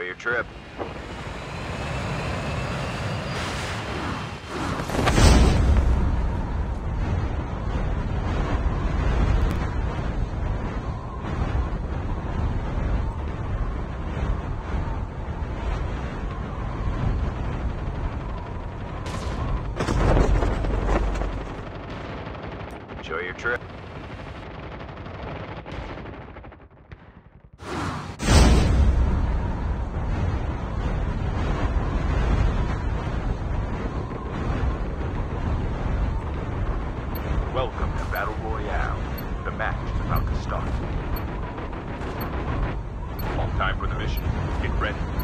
your trip. Enjoy your trip. Welcome to Battle Royale. The match is about to start. Long time for the mission. Get ready.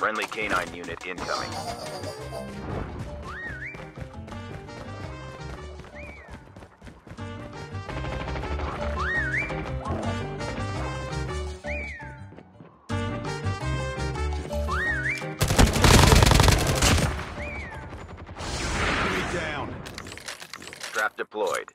Friendly canine unit incoming. Down. Trap deployed.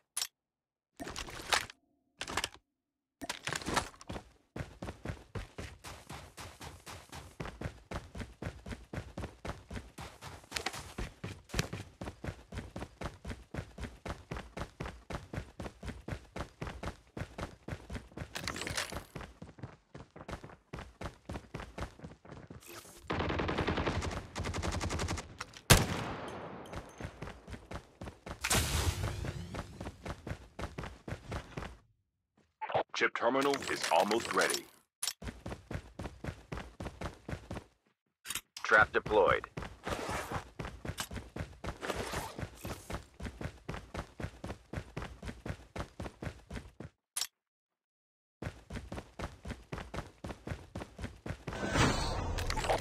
Chip terminal is almost ready. Trap deployed.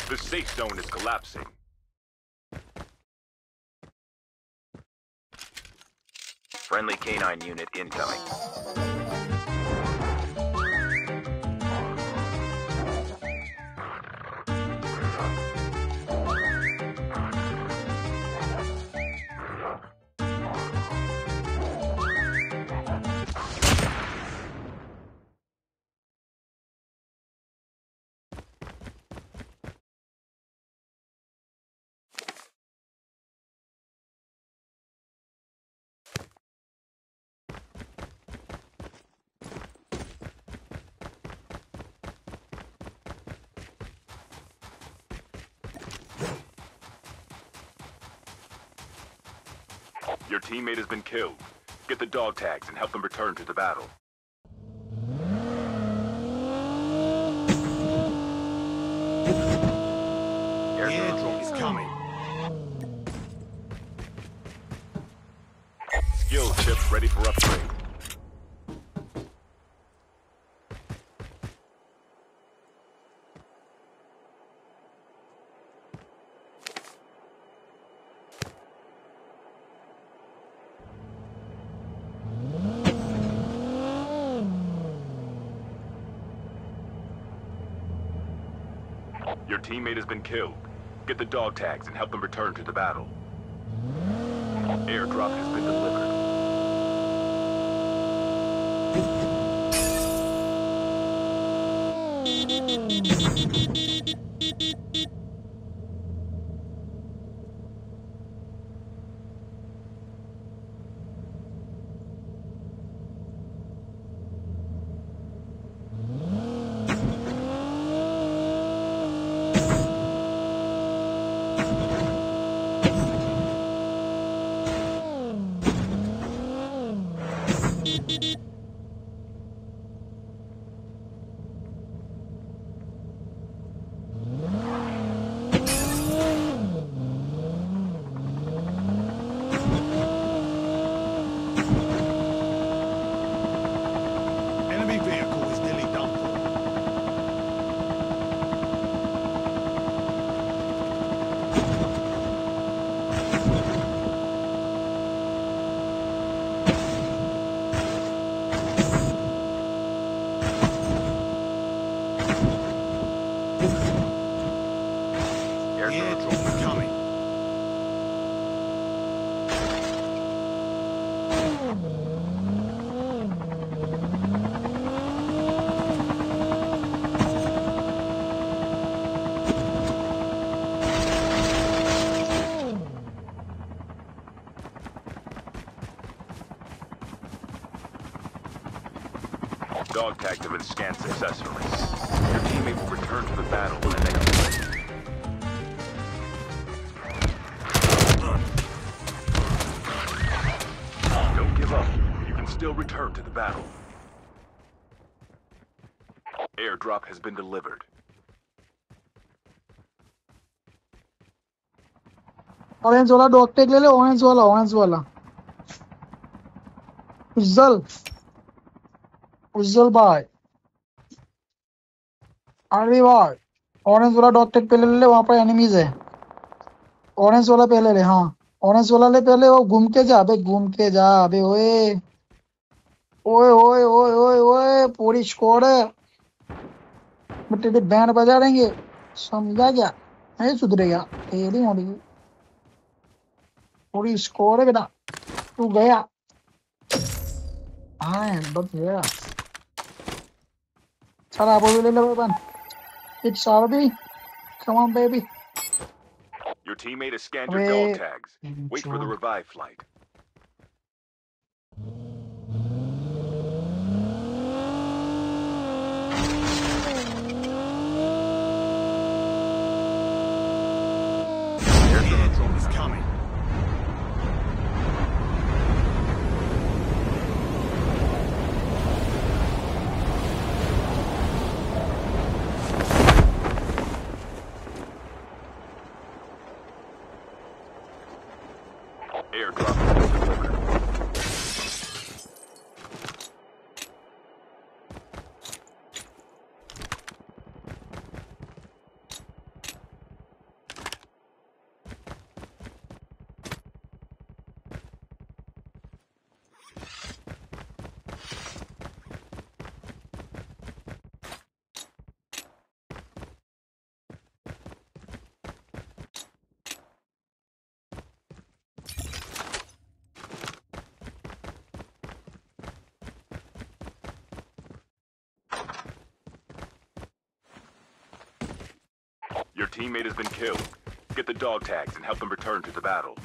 The safe zone is collapsing. Friendly canine unit incoming. Your teammate has been killed. Get the dog tags and help them return to the battle. Airdrop is coming. Skill chip ready for upgrade. Teammate has been killed. Get the dog tags and help them return to the battle. Airdrop has been delivered. Enemy vehicle is nearly done for. The Airdrop airdrop is coming. Dog tags have been scanned successfully. Your teammate will return to the battle in the next phase. Don't give up. You can still return to the battle. Airdrop has been delivered. Orange वाला dog take ले ले orange वाला orange वाला उज्जल उज्जल भाई अरे भाई orange वाला dog take पहले ले ले वहां पर एनिमीज है ऑरेंज वाला पहले ले हाँ Orange वाला ले पहले वो घूम के जा, अबे घूम के जा, अबे ओए। ओए ओए ओए ओए ओए, पूरी स्क्वाड है तेरे बैंड बजा देंगे। समझा क्या? नहीं सुधरेगा तेरी होगी पूरी स्कोर है बेटा, तू गया। हाँ बस गया। चल आप ले लो बन it's Saudi come on, baby Your teammate has scanned your dog tags. Wait for the revive flight. Your teammate has been killed. Get the dog tags and help them return to the battle.